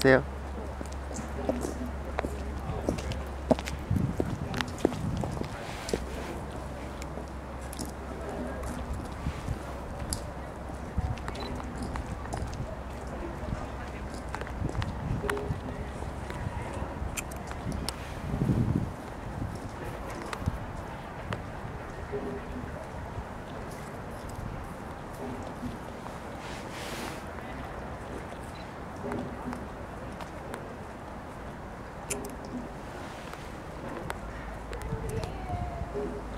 there. Thank you. Hallelujah.